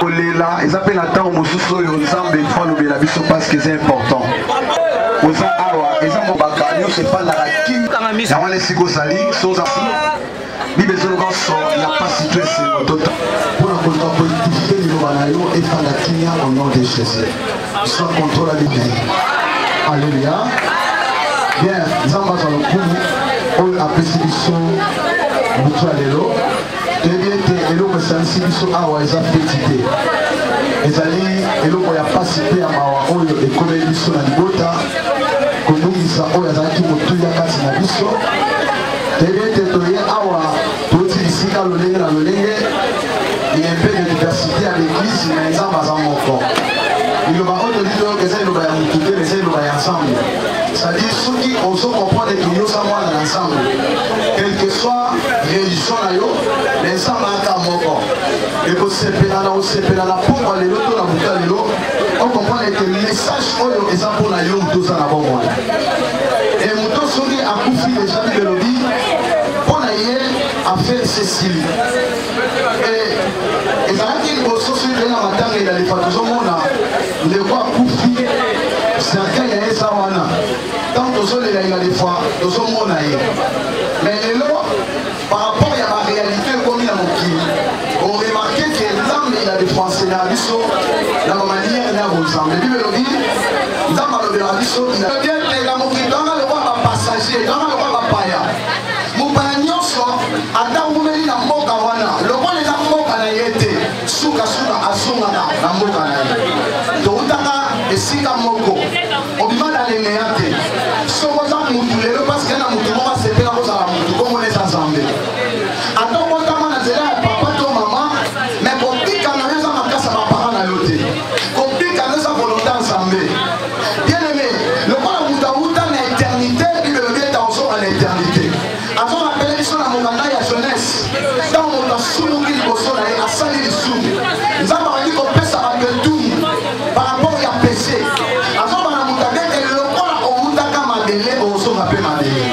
kolela eza mpe na ntango mosusu oyo nzambe fo alobela biso parceke eza important oza awa eza mobaka nyonso efandaka kimi yango wana esika ozali soza bible ezoloba nso ya mpasi to esengo tota mpo na kozwa positivité liloba na yo efanda kimia au nom de jésus sans contrôle ya bible alleluia bien nzambe azwa lokumu oyo apesi biso butu ya lelo toyebi ete eloko esangisi biso awa eza feti te ezali eloko ya mpasi mpe ya mawa oyo ekomeli biso na libota kobungisa oyo azalaki motuya kati na biso toyebi ete toye awa touti bisika lolenge na lolenge ye mpe de diversité ya l'église na nzambe aza moko liloba oyo toli toyoka eza liloba ya motu te eza liloba ya nzambe sadi soki ozo comprendre ke yoza mwana na nzambe quelque soit Son na yo na eza maka moko ekosepela na kosepela na pokwa lelo to na buta lelo okomprendre ete message oyo eza mpo na yo moto oza na bomoi e moto soki akufi deja bible elobi mpo na ye affaire cecili e ezalaki liboso soki toye na matanga elalefa tozomona ndeko akufi cercueil ya eza wana Tant tozolela ye na des fois tozomona ye mais lelo par rapport ya ba réalité ekomi na mokili oremarke ke nzambe ya defensela biso na bamaniere na bonzambe bible elobi nzambe alobela biso bien te na mokili tanga lokola bapassager tanga lokola bapaya mopaya nyonso ata wumeli na mboka wana lokola eza mboka na ye te sukasuka azongaka na mboka na ye toutaka esika moko Obima na leneya te. Soko za mutu lelo parce que na mutu moko asepela kozala mutu bongo na eza zambe. Ata obotama na nzela ya papa to mama, me kobika na yo eza makasi ya bapara na yo te. Kobika na yo eza volonta ya zambe. Bien aime, lokola mutu awuta na eternite, Bible elobi ete akozonga na eternite. Azo rappeler biso na mokanda ya Genèse, ntango moto asumuki liboso na ye asali lisumu, Nzambe akoki kopesa bato etumbu par rapport ya peche. Azoba na moto abete lokola owutaka mabele ozonga mpe mabele.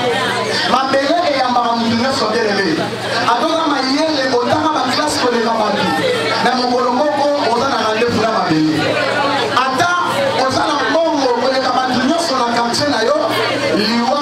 Mabele eyambaka moto nyonso bien-aime. Atonda mayele otanga ba classe koleka bato na mokolo moko oza na rendez-vous na mabele. Ata oza na mbongo koleka bato nyonso na quartier na yo, liwa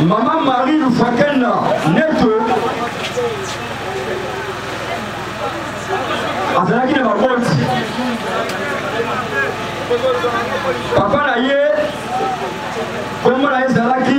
Maman Marie Lufakenda, neto azalaki na baboti papa na ye kombo na ye ezalaki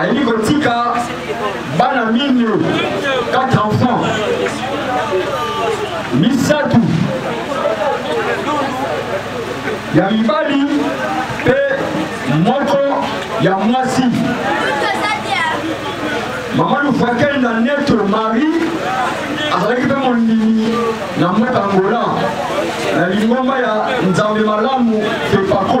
alingi kotika bana mine 4 enfants misato ya mibali mpe moko ya mwasi mama lufakeli na neto marie azalaki mpe mondimi na mboka angola na lingomba ya nzambe malamu fepako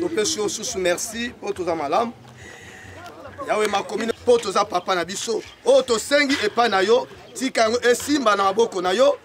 topesi yo susu merci mpo toza malamu yawe makomi mpo toza papa na biso oyo tosengi epai na yo tika yango esimba na maboko na yo